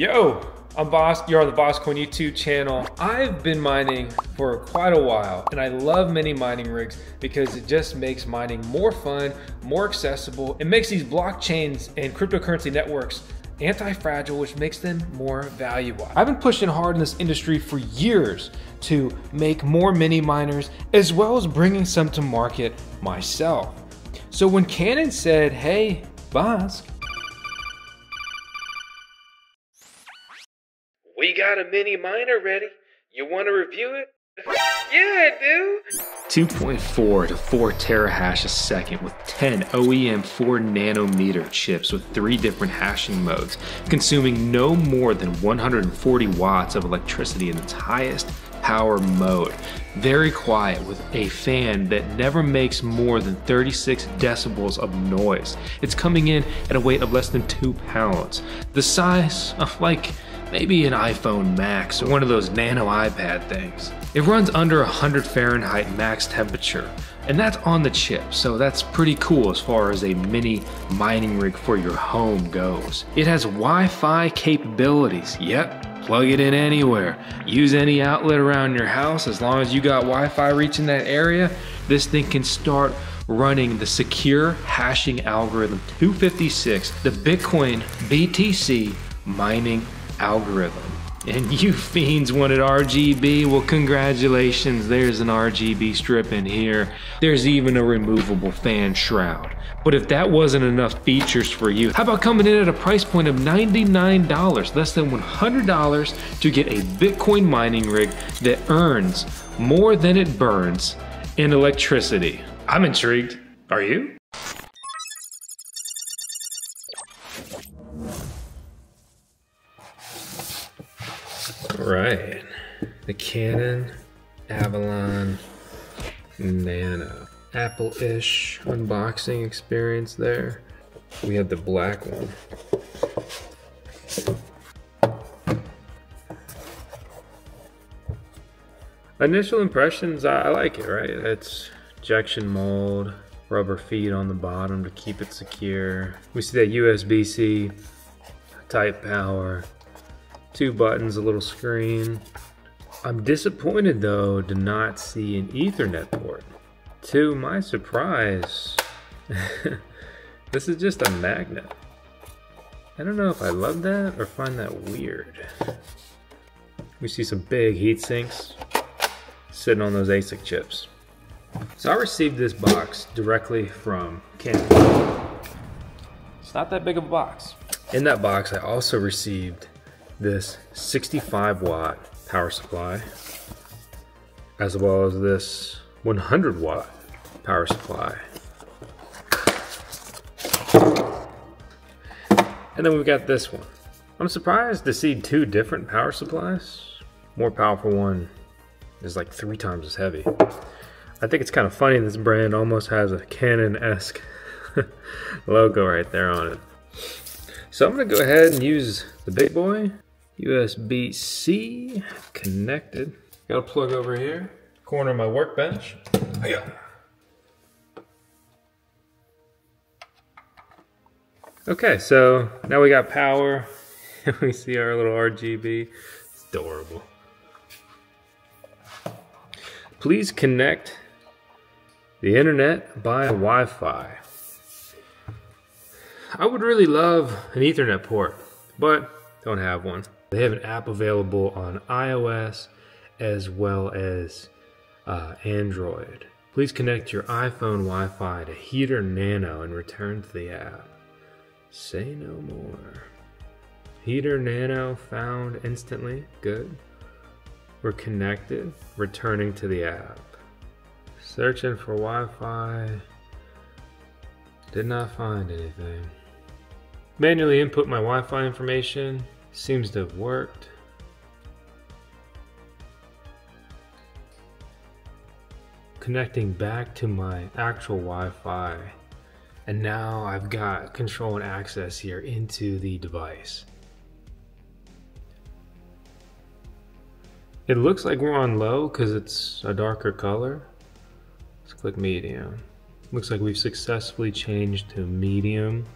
Yo, I'm Vosk. You're on the VoskCoin YouTube channel. I've been mining for quite a while, and I love mini mining rigs because it just makes mining more fun, more accessible. It makes these blockchains and cryptocurrency networks anti-fragile, which makes them more valuable. I've been pushing hard in this industry for years to make more mini miners, as well as bringing some to market myself. So when Canaan said, hey, Vosk, we got a mini miner ready. You want to review it? Yeah, dude. 2.4 to 4 terahash a second with 10 OEM 4 nanometer chips with three different hashing modes, consuming no more than 140 watts of electricity in its highest power mode. Very quiet with a fan that never makes more than 36 decibels of noise. It's coming in at a weight of less than 2 pounds. The size of like maybe an iPhone Max or one of those nano iPad things. It runs under 100 Fahrenheit max temperature, and that's on the chip, so that's pretty cool as far as a mini mining rig for your home goes. It has Wi-Fi capabilities, yep, plug it in anywhere. Use any outlet around your house as long as you got Wi-Fi reaching that area, this thing can start running the secure hashing algorithm 256, the Bitcoin BTC mining algorithm. And you fiends wanted RGB? Well, congratulations, there's an RGB strip in here. There's even a removable fan shroud. But if that wasn't enough features for you, how about coming in at a price point of $99, less than $100 to get a Bitcoin mining rig that earns more than it burns in electricity? I'm intrigued. Are you? Right. The Canaan Avalon Nano. Apple-ish unboxing experience there. We have the black one. Initial impressions, I, like it, right? It's injection mold, rubber feet on the bottom to keep it secure. We see that USB-C, type power, two buttons, a little screen. I'm disappointed though to not see an ethernet port. To my surprise, this is just a magnet. I don't know if I love that or find that weird. We see some big heat sinks sitting on those ASIC chips. So I received this box directly from Canaan. It's not that big of a box. In that box, I also received this 65 watt power supply as well as this 100 watt power supply. And then we've got this one. I'm surprised to see two different power supplies. More powerful one is like three times as heavy. I think it's kind of funny this brand almost has a Canon-esque logo right there on it. So I'm gonna go ahead and use the big boy USB-C connected. Got a plug over here, corner of my workbench. Oh, yeah. Okay, so now we got power. we see our little RGB. It's adorable. Please connect the internet via Wi-Fi. I would really love an Ethernet port, but don't have one. They have an app available on iOS as well as uh, Android. Please connect your iPhone Wi-Fi to Heater Nano and return to the app. Say no more. Heater Nano found instantly. Good. We're connected. Returning to the app. Searching for Wi-Fi. Did not find anything. Manually input my Wi-Fi information. Seems to have worked. Connecting back to my actual Wi-Fi. And now I've got control and access here into the device. It looks like we're on low because it's a darker color. Let's click medium. Looks like we've successfully changed to medium.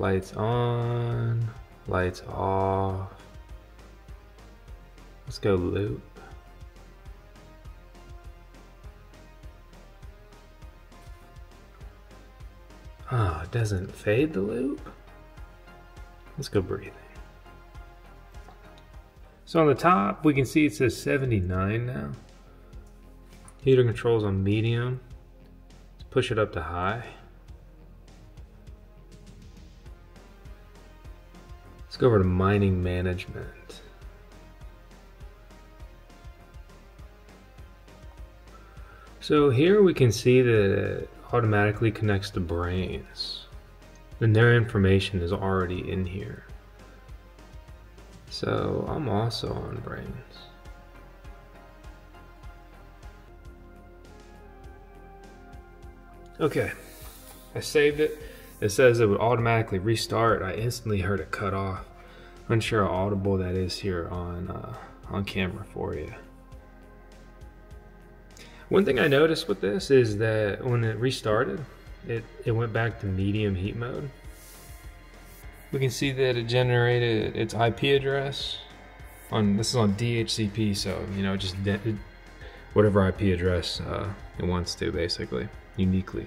Lights on. Lights off. Let's go loop. Oh, it doesn't fade the loop? Let's go breathing. So on the top, we can see it says 79 now. Heater controls on medium. Let's push it up to high. Go over to mining management. So here we can see that it automatically connects to Braiins. And their information is already in here. So I'm also on Braiins. Okay, I saved it. It says it would automatically restart. I instantly heard it cut off. Unsure how audible that is here on uh, on camera for you. One thing I noticed with this is that when it restarted, it, it went back to medium heat mode. We can see that it generated its IP address on this is on DHCP, so you know just whatever IP address uh, it wants to, basically uniquely.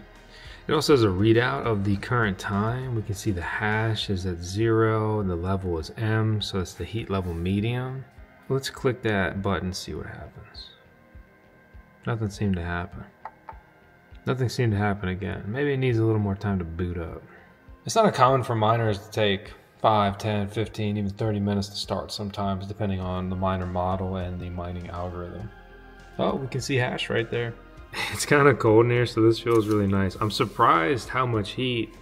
It also has a readout of the current time. We can see the hash is at zero, and the level is M, so it's the heat level medium. Let's click that button, and see what happens. Nothing seemed to happen. Nothing seemed to happen again. Maybe it needs a little more time to boot up. It's not uncommon for miners to take 5, 10, 15, even 30 minutes to start sometimes, depending on the miner model and the mining algorithm. Oh, we can see hash right there. It's kind of cold in here, so this feels really nice. I'm surprised how much heat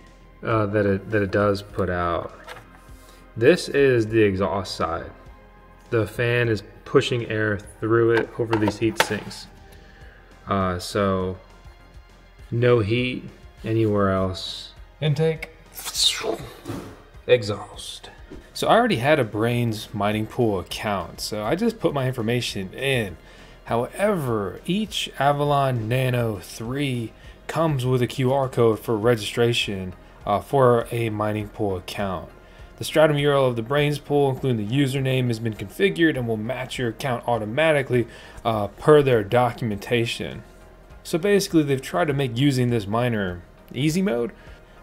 uh, that, it, that it does put out. This is the exhaust side. The fan is pushing air through it over these heat sinks. Uh, so no heat anywhere else. Intake, exhaust. So I already had a Braiins mining pool account, so I just put my information in. However, each Avalon Nano 3 comes with a QR code for registration uh, for a mining pool account. The Stratum URL of the Braiins pool, including the username, has been configured and will match your account automatically uh, per their documentation. So basically, they've tried to make using this miner easy mode,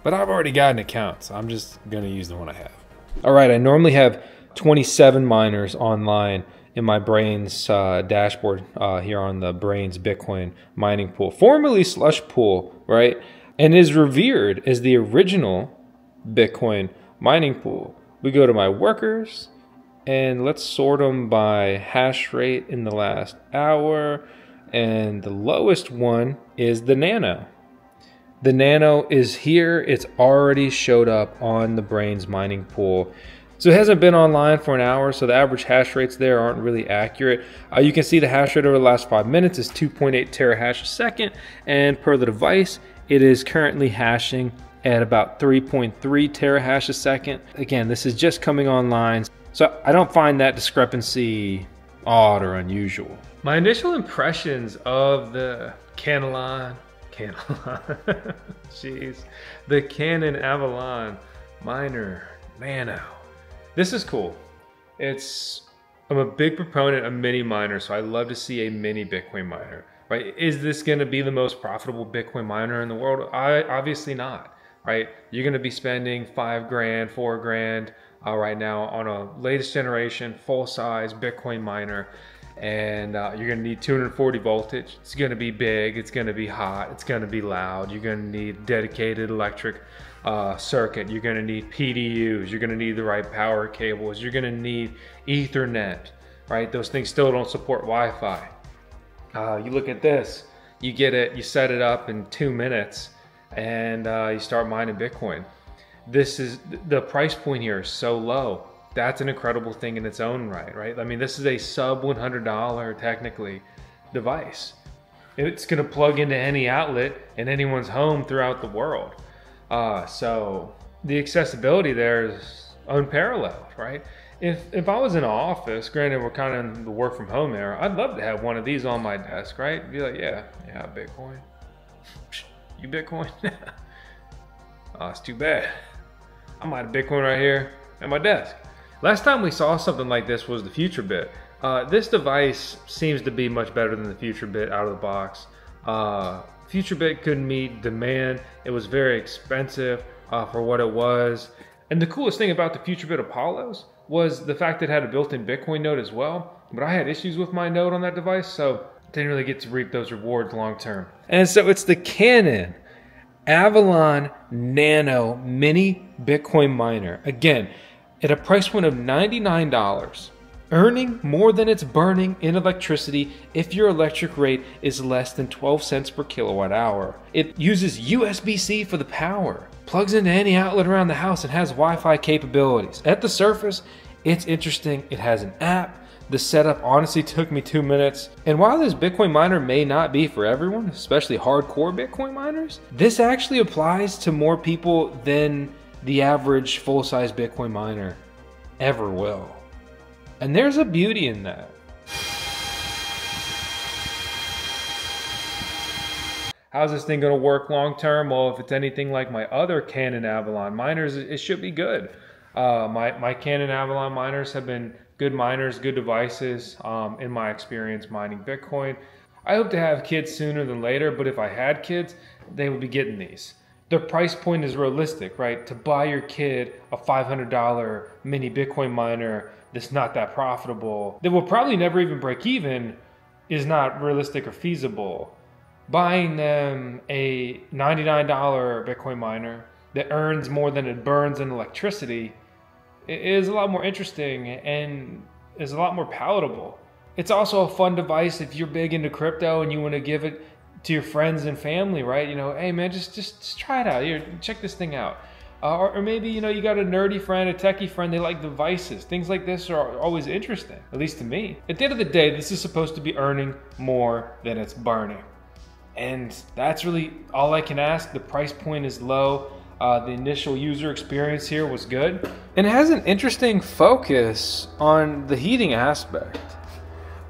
but I've already got an account, so I'm just going to use the one I have. All right, I normally have 27 miners online in my Braiins uh, dashboard uh, here on the Braiins Bitcoin mining pool, formerly Slush Pool, right? And is revered as the original Bitcoin mining pool. We go to my workers and let's sort them by hash rate in the last hour. And the lowest one is the nano. The nano is here. It's already showed up on the Braiins mining pool. So it hasn't been online for an hour, so the average hash rates there aren't really accurate. Uh, you can see the hash rate over the last five minutes is 2.8 terahash a second, and per the device, it is currently hashing at about 3.3 terahash a second. Again, this is just coming online, so I don't find that discrepancy odd or unusual. My initial impressions of the Canalon, Canalon, jeez, the Canaan Avalon Miner Nano. This is cool. It's I'm a big proponent of mini miners, so I love to see a mini Bitcoin miner. Right? Is this going to be the most profitable Bitcoin miner in the world? I obviously not right? You're going to be spending five grand, four grand uh, right now on a latest generation full size Bitcoin miner. And uh, you're going to need 240 voltage. It's going to be big. It's going to be hot. It's going to be loud. You're going to need dedicated electric uh, circuit. You're going to need PDUs. You're going to need the right power cables. You're going to need Ethernet, right? Those things still don't support Wi-Fi. Uh, you look at this. You get it. You set it up in two minutes and uh, you start mining Bitcoin. This is the price point here is so low. That's an incredible thing in its own right, right? I mean, this is a sub $100 technically device. It's going to plug into any outlet in anyone's home throughout the world. Uh, so the accessibility there is unparalleled, right? If if I was in an office, granted we're kind of in the work from home era, I'd love to have one of these on my desk, right? Be like, yeah, yeah, Bitcoin. You Bitcoin? oh, it's too bad. I might have Bitcoin right here. at my desk. Last time we saw something like this was the FutureBit. Uh, this device seems to be much better than the FutureBit out of the box. Uh, FutureBit couldn't meet demand. It was very expensive uh, for what it was. And the coolest thing about the FutureBit Apollos was the fact that it had a built-in Bitcoin node as well. But I had issues with my node on that device, so didn't really get to reap those rewards long term. And so it's the Canaan Avalon Nano Mini Bitcoin Miner. Again, at a price point of $99 earning more than it's burning in electricity if your electric rate is less than 12 cents per kilowatt hour. It uses USB C for the power, plugs into any outlet around the house, and has Wi Fi capabilities. At the surface, it's interesting. It has an app. The setup honestly took me two minutes. And while this Bitcoin miner may not be for everyone, especially hardcore Bitcoin miners, this actually applies to more people than the average full size Bitcoin miner ever will. And there's a beauty in that. How's this thing going to work long term? Well, if it's anything like my other Canaan Avalon miners, it should be good. Uh, my, my Canaan Avalon miners have been good miners, good devices um, in my experience mining Bitcoin. I hope to have kids sooner than later, but if I had kids, they would be getting these. The price point is realistic, right? To buy your kid a $500 mini Bitcoin miner that's not that profitable, that will probably never even break even, is not realistic or feasible. Buying them a $99 Bitcoin miner that earns more than it burns in electricity is a lot more interesting and is a lot more palatable. It's also a fun device if you're big into crypto and you want to give it to your friends and family, right? You know, hey man, just just, just try it out. Here, check this thing out. Uh, or, or, maybe you know you got a nerdy friend, a techie friend. They like devices. Things like this are always interesting, at least to me. At the end of the day, this is supposed to be earning more than it's burning, and that's really all I can ask. The price point is low. Uh, the initial user experience here was good. And it has an interesting focus on the heating aspect.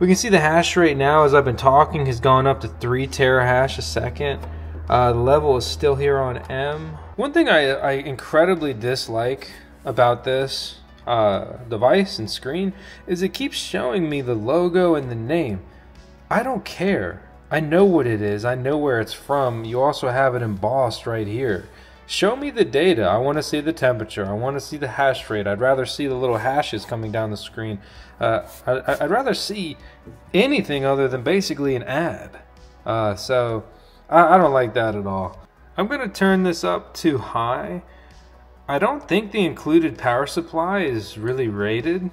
We can see the hash rate now, as I've been talking, has gone up to 3 terahash a second. Uh, the level is still here on M. One thing I, I incredibly dislike about this uh, device and screen is it keeps showing me the logo and the name. I don't care. I know what it is. I know where it's from. You also have it embossed right here. Show me the data. I want to see the temperature. I want to see the hash rate. I'd rather see the little hashes coming down the screen. Uh, I, would rather see anything other than basically an ad. Uh, so I, I don't like that at all. I'm going to turn this up to high. I don't think the included power supply is really rated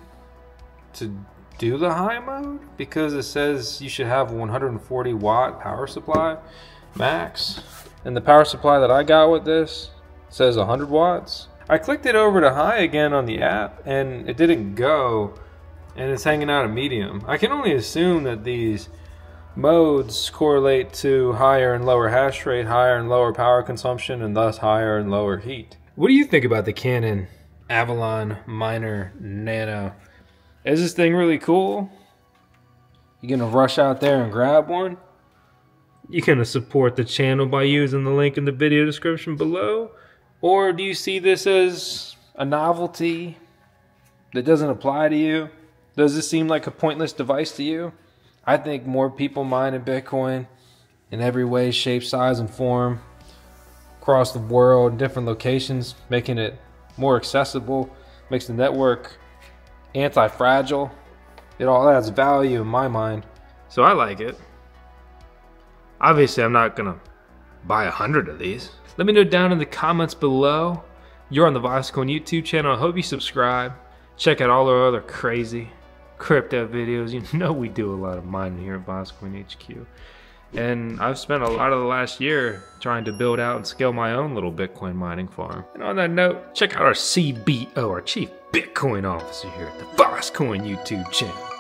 to do the high mode because it says you should have 140 watt power supply max. And the power supply that I got with this says 100 watts. I clicked it over to high again on the app and it didn't go and it's hanging out at medium. I can only assume that these modes correlate to higher and lower hash rate, higher and lower power consumption, and thus higher and lower heat. What do you think about the Canaan Avalon Miner Nano? Is this thing really cool? You gonna rush out there and grab one? You can support the channel by using the link in the video description below? Or do you see this as a novelty that doesn't apply to you? Does this seem like a pointless device to you? I think more people mine in Bitcoin in every way, shape, size, and form across the world in different locations, making it more accessible, makes the network anti fragile. It all adds value in my mind. So I like it. Obviously, I'm not gonna buy a hundred of these. Let me know down in the comments below. You're on the VoskCoin YouTube channel. I hope you subscribe. Check out all our other crazy crypto videos. You know we do a lot of mining here at VoskCoin HQ. And I've spent a lot of the last year trying to build out and scale my own little Bitcoin mining farm. And on that note, check out our CBO, our Chief Bitcoin Officer here at the VoskCoin YouTube channel.